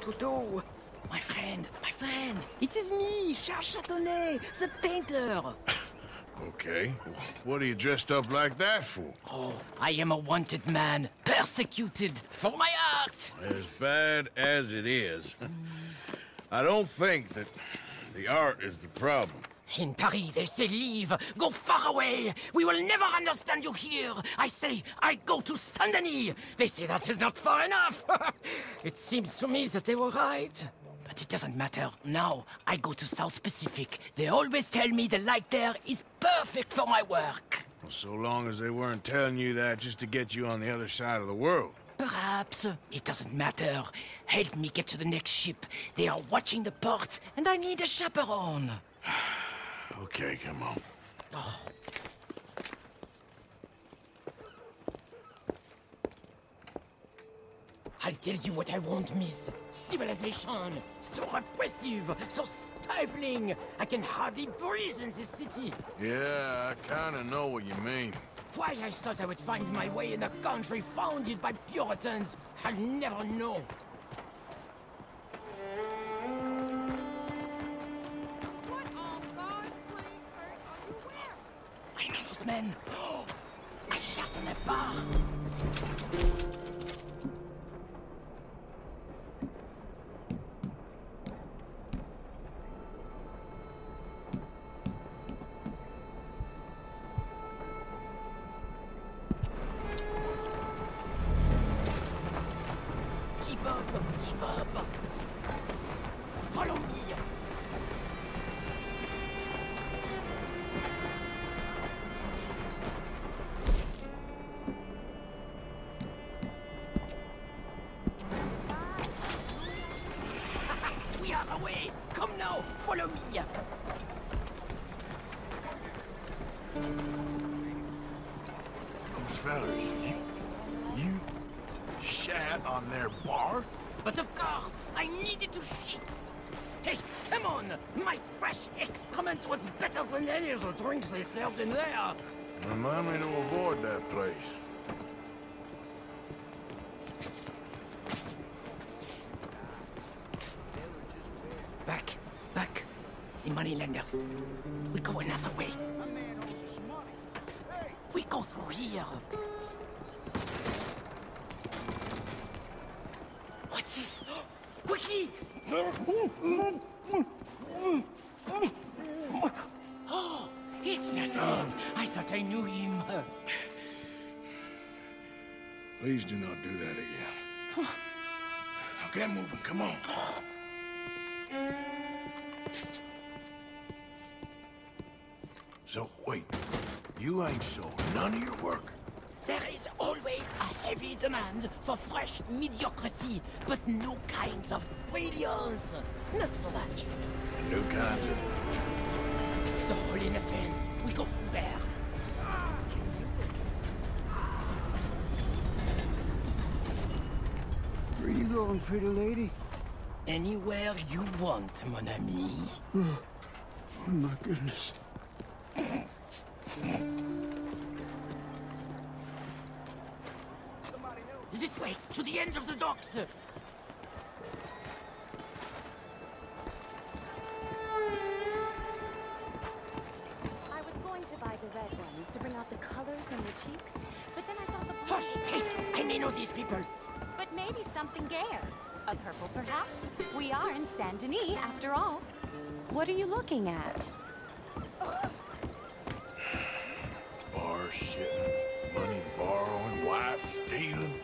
to do? My friend, my friend, it is me, Charles Châtenay, the painter. Okay. What are you dressed up like that for? Oh, I am a wanted man, persecuted for my art. As bad as it is, I don't think that the art is the problem. In Paris, they say leave, go far away. We will never understand you here. I say, I go to Saint-Denis. They say that is not far enough. it seems to me that they were right. But it doesn't matter. Now, I go to South Pacific. They always tell me the light there is perfect for my work. Well, so long as they weren't telling you that just to get you on the other side of the world. Perhaps. It doesn't matter. Help me get to the next ship. They are watching the port, and I need a chaperone. Okay, come on. Oh, I'll tell you what I won't miss. Civilization. So repressive, so stifling. I can hardly breathe in this city. Yeah, I kinda know what you mean. Why I thought I would find my way in a country founded by Puritans, I'll never know. Men. I shot in a bar. Keep up, keep up. Follow me. Those fellas, you, you shat on their bar? But of course, I needed to shit. Hey, come on! My fresh excrement was better than any of the drinks they served in there. Remind me to avoid that place. Back, back. The moneylenders. We go another way. We go through here. What's this? Quickly! Oh, it's nothing. I thought I knew him. Please do not do that again. Now get moving, come on. So, wait. You ain't sold none of your work? There is always a heavy demand for fresh mediocrity, but no kinds of brilliance. Not so much. And new kinds of... The hole in the fence. We go through there. Where are you going, pretty lady? Anywhere you want, mon ami. Oh my goodness. This way, to the end of the docks. I was going to buy the red ones to bring out the colors in your cheeks, but then I thought the. Hush! Hey, I may know these people. But maybe something gayer. A purple, perhaps? We are in Saint Denis, after all. What are you looking at? Bar shitting, money borrowing, wife stealing.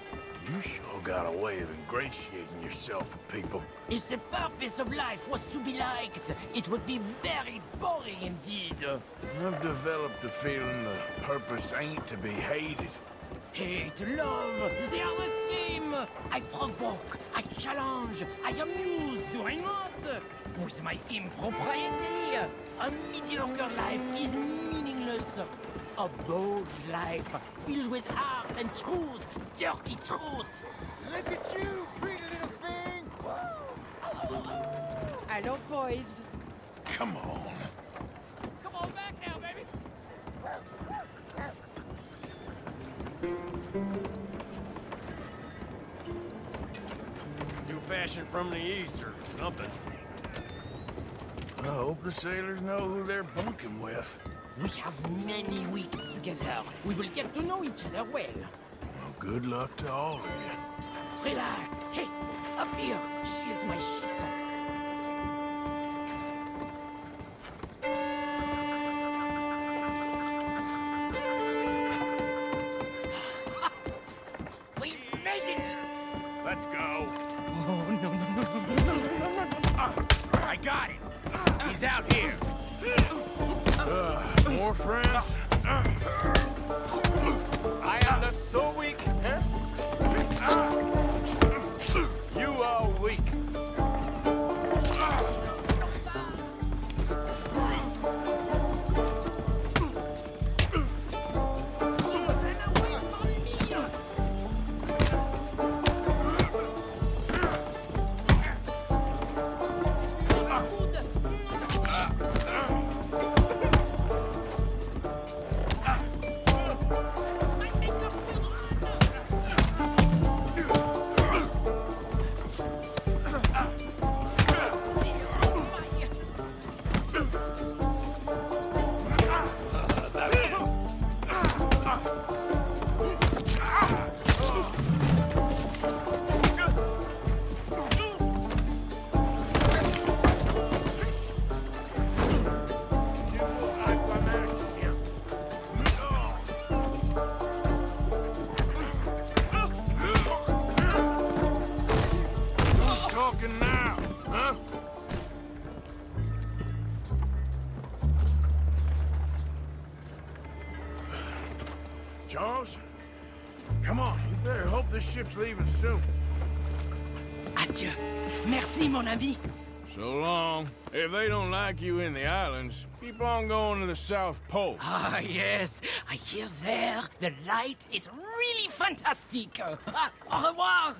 You sure got a way of ingratiating yourself with people. If the purpose of life was to be liked, it would be very boring indeed. I've developed the feeling the purpose ain't to be hated. Hate, love, they are the same. I provoke, I challenge, I amuse, do I not? With my impropriety, a mediocre life is meaningless. A bold life, filled with art and truth, dirty truth. Look at you, pretty little thing! Hello, boys. Come on. Come on back now, baby. You fat smashing from the east or something. I hope the sailors know who they're bunking with. We have many weeks together. We will get to know each other well. Well, good luck to all of you. Relax. Hey, up here. She is my ship. we made it! Friends? Charles? Come on, you better hope this ship's leaving soon. Adieu. Merci, mon ami. So long. If they don't like you in the islands, keep on going to the South Pole. Ah, yes. I hear there the light is really fantastic. Ah, au revoir.